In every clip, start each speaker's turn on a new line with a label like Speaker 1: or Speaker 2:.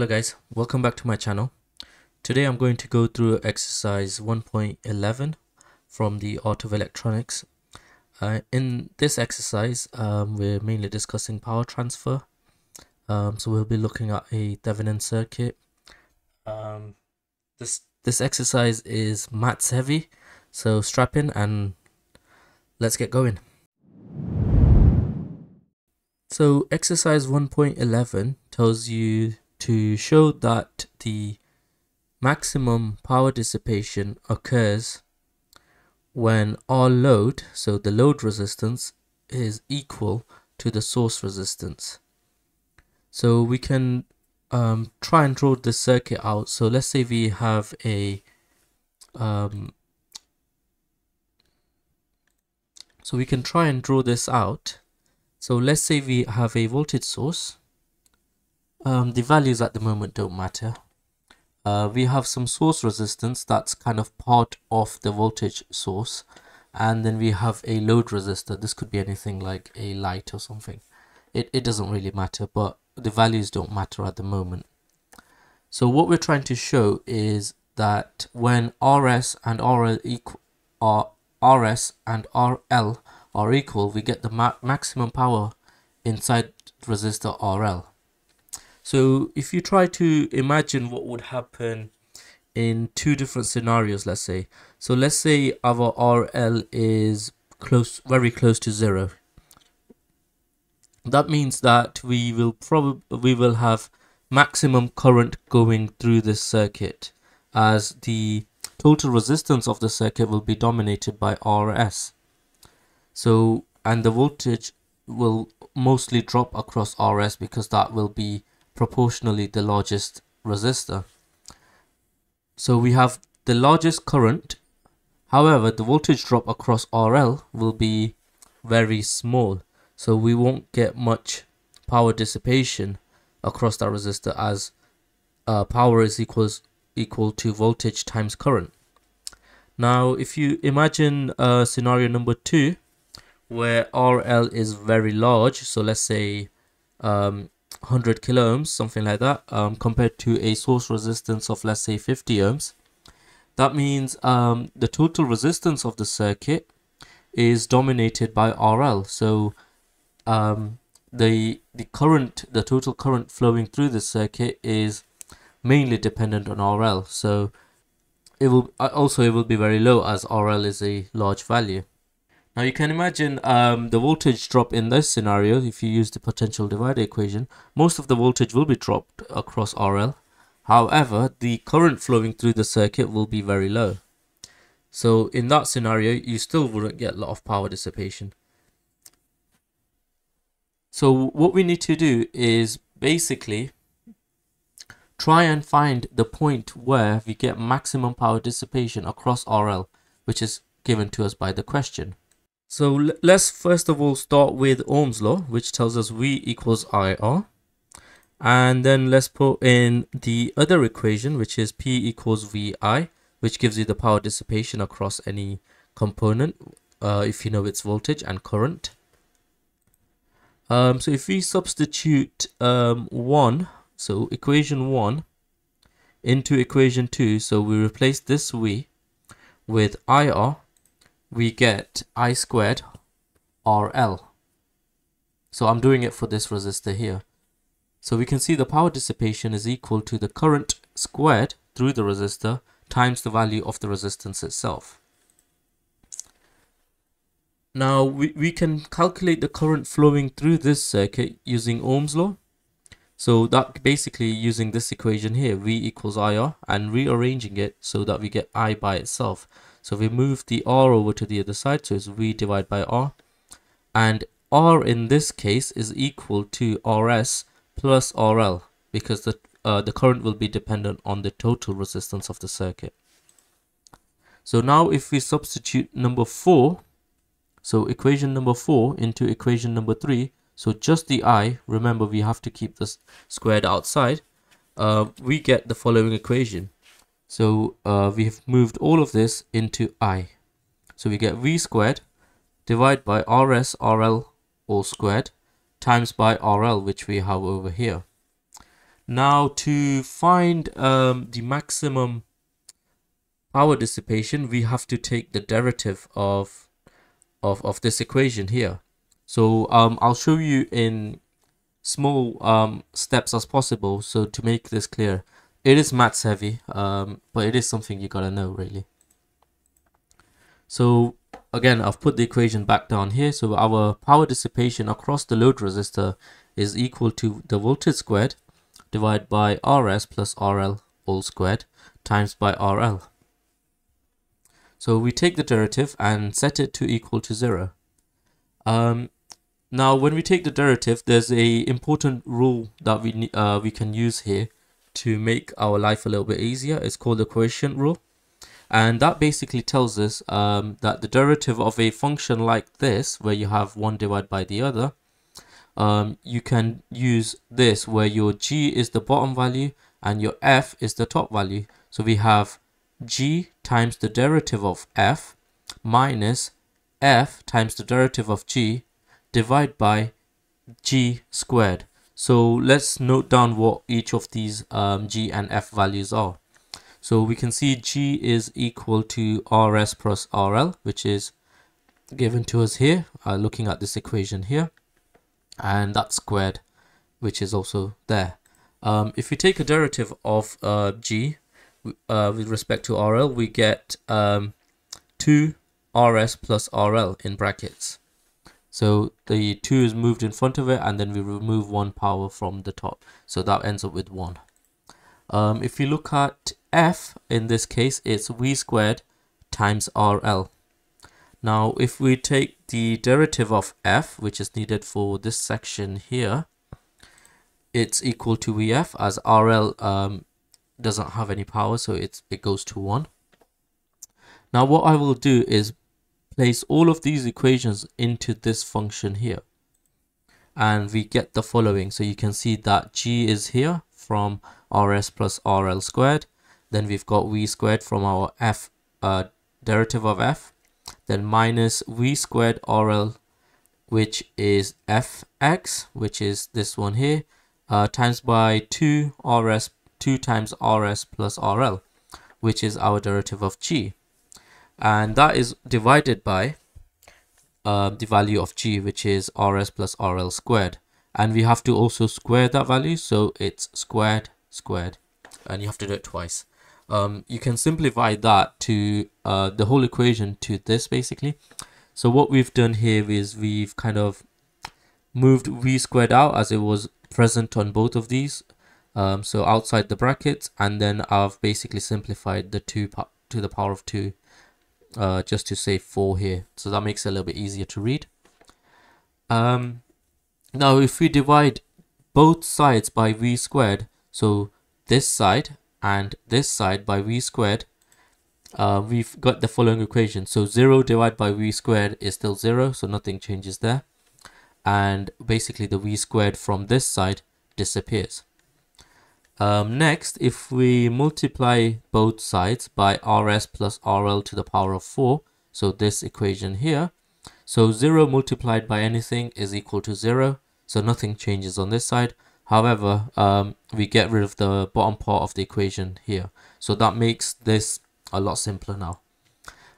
Speaker 1: Hello guys, welcome back to my channel. Today I'm going to go through exercise 1.11 from the Art of Electronics. Uh, in this exercise, um, we're mainly discussing power transfer. Um, so we'll be looking at a Thevenin circuit. Um, this this exercise is maths heavy, so strap in and let's get going. So exercise 1.11 tells you to show that the maximum power dissipation occurs when R load, so the load resistance, is equal to the source resistance. So we can um, try and draw the circuit out. So let's say we have a um, so we can try and draw this out. So let's say we have a voltage source um, the values at the moment don't matter. Uh, we have some source resistance that's kind of part of the voltage source and then we have a load resistor. This could be anything like a light or something. It, it doesn't really matter but the values don't matter at the moment. So what we're trying to show is that when RS and RL equal are RS and RL are equal we get the ma maximum power inside resistor RL so if you try to imagine what would happen in two different scenarios, let's say. So let's say our RL is close, very close to zero. That means that we will probably we will have maximum current going through this circuit as the total resistance of the circuit will be dominated by RS. So and the voltage will mostly drop across RS because that will be proportionally the largest resistor. So we have the largest current, however the voltage drop across RL will be very small, so we won't get much power dissipation across that resistor as uh, power is equals equal to voltage times current. Now if you imagine uh, scenario number two where RL is very large, so let's say um, 100 kilo ohms, something like that, um, compared to a source resistance of let's say 50 ohms. That means um, the total resistance of the circuit is dominated by RL. So um, the the current, the total current flowing through the circuit is mainly dependent on RL. So it will uh, also it will be very low as RL is a large value. Now you can imagine um, the voltage drop in this scenario, if you use the potential divider equation, most of the voltage will be dropped across RL. However, the current flowing through the circuit will be very low. So in that scenario, you still wouldn't get a lot of power dissipation. So what we need to do is basically try and find the point where we get maximum power dissipation across RL, which is given to us by the question. So let's first of all start with Ohm's law, which tells us V equals IR. And then let's put in the other equation, which is P equals VI, which gives you the power dissipation across any component, uh, if you know its voltage and current. Um, so if we substitute um, 1, so equation 1, into equation 2, so we replace this V with IR, we get I squared RL. So I'm doing it for this resistor here. So we can see the power dissipation is equal to the current squared through the resistor times the value of the resistance itself. Now we, we can calculate the current flowing through this circuit using Ohm's law. So that basically using this equation here, V equals IR and rearranging it so that we get I by itself. So we move the R over to the other side, so it's V divided by R. And R in this case is equal to RS plus RL because the, uh, the current will be dependent on the total resistance of the circuit. So now if we substitute number 4, so equation number 4 into equation number 3, so just the I, remember we have to keep this squared outside, uh, we get the following equation. So uh, we have moved all of this into I. So we get V squared divided by RS RL all squared times by RL which we have over here. Now to find um, the maximum power dissipation, we have to take the derivative of, of, of this equation here. So um, I'll show you in small um, steps as possible. So to make this clear, it is maths heavy, um, but it is something you gotta know really. So again, I've put the equation back down here. So our power dissipation across the load resistor is equal to the voltage squared divided by RS plus RL all squared times by RL. So we take the derivative and set it to equal to zero. Um, now, when we take the derivative, there's a important rule that we uh, we can use here to make our life a little bit easier. It's called the quotient rule. And that basically tells us um, that the derivative of a function like this, where you have one divided by the other, um, you can use this where your g is the bottom value and your f is the top value. So we have g times the derivative of f minus f times the derivative of g divided by g squared. So let's note down what each of these um, g and f values are. So we can see g is equal to rs plus rl, which is given to us here, uh, looking at this equation here and that's squared which is also there um, if we take a derivative of uh, g uh, with respect to rl we get um, 2 rs plus rl in brackets so the 2 is moved in front of it and then we remove one power from the top. So that ends up with 1 um, if you look at f in this case it's v squared times rl now, if we take the derivative of f, which is needed for this section here, it's equal to Vf as RL um, doesn't have any power, so it's, it goes to 1. Now, what I will do is place all of these equations into this function here. And we get the following. So you can see that g is here from rs plus rl squared. Then we've got v squared from our f uh, derivative of f then minus v squared RL, which is fx, which is this one here, uh, times by 2 RS, 2 times RS plus RL, which is our derivative of g. And that is divided by uh, the value of g, which is RS plus RL squared. And we have to also square that value, so it's squared, squared, and you have to do it twice um, you can simplify that to uh, the whole equation to this basically. So what we've done here is we've kind of moved v squared out as it was present on both of these. Um, so outside the brackets and then I've basically simplified the 2 to the power of 2 uh, just to say 4 here. So that makes it a little bit easier to read. Um, now if we divide both sides by v squared, so this side and this side by v squared, uh, we've got the following equation. So 0 divided by v squared is still 0, so nothing changes there. And basically the v squared from this side disappears. Um, next, if we multiply both sides by rs plus rl to the power of 4, so this equation here, so 0 multiplied by anything is equal to 0, so nothing changes on this side. However, um, we get rid of the bottom part of the equation here. So that makes this a lot simpler now.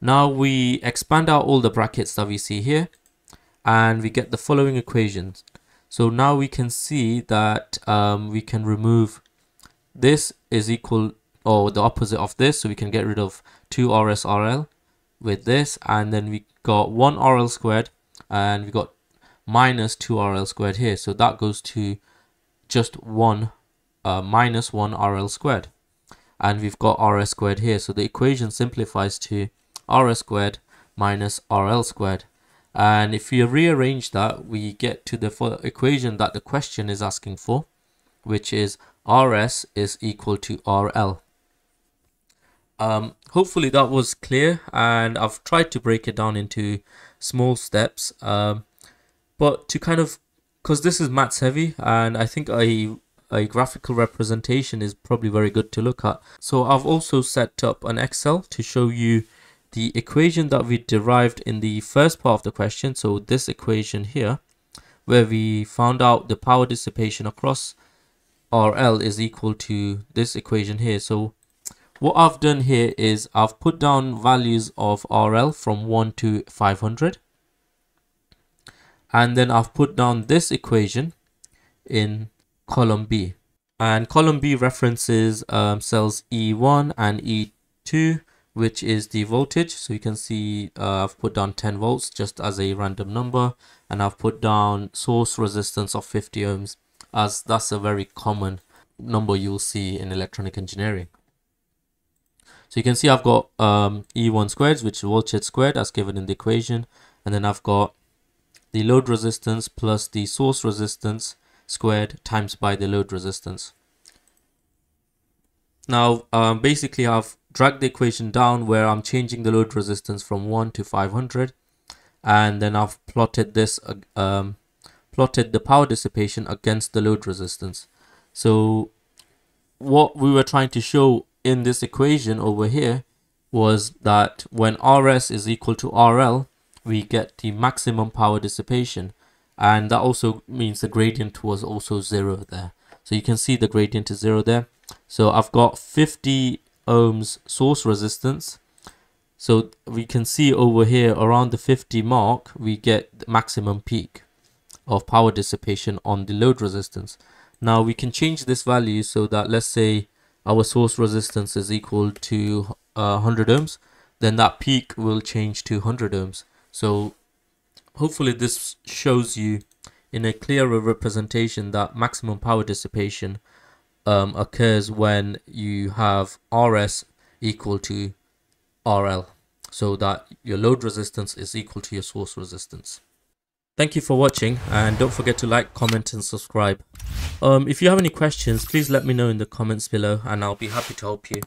Speaker 1: Now we expand out all the brackets that we see here and we get the following equations. So now we can see that um, we can remove this is equal or the opposite of this. So we can get rid of 2 RSRL with this and then we got 1 RL squared and we got minus 2 RL squared here. So that goes to just 1 uh, minus 1 RL squared. And we've got RS squared here. So the equation simplifies to RS squared minus RL squared. And if we rearrange that, we get to the equation that the question is asking for, which is RS is equal to RL. Um, hopefully that was clear and I've tried to break it down into small steps. Um, but to kind of because this is maths heavy and I think a, a graphical representation is probably very good to look at. So I've also set up an Excel to show you the equation that we derived in the first part of the question. So this equation here, where we found out the power dissipation across RL is equal to this equation here. So what I've done here is I've put down values of RL from 1 to 500 and then I've put down this equation in column B. And column B references um, cells E1 and E2 which is the voltage. So you can see uh, I've put down 10 volts just as a random number. And I've put down source resistance of 50 ohms as that's a very common number you'll see in electronic engineering. So you can see I've got um, E1 squared which is voltage squared as given in the equation. And then I've got the load resistance plus the source resistance squared times by the load resistance. Now, um, basically I've dragged the equation down where I'm changing the load resistance from 1 to 500 and then I've plotted this, uh, um, plotted the power dissipation against the load resistance. So what we were trying to show in this equation over here was that when RS is equal to RL, we get the maximum power dissipation. And that also means the gradient was also zero there. So you can see the gradient is zero there. So I've got 50 ohms source resistance. So we can see over here around the 50 mark we get the maximum peak of power dissipation on the load resistance. Now we can change this value so that let's say our source resistance is equal to uh, 100 ohms then that peak will change to 100 ohms. So hopefully this shows you in a clearer representation that maximum power dissipation um, occurs when you have RS equal to RL so that your load resistance is equal to your source resistance. Thank you for watching and don't forget to like, comment and subscribe. Um, if you have any questions, please let me know in the comments below and I'll be happy to help you.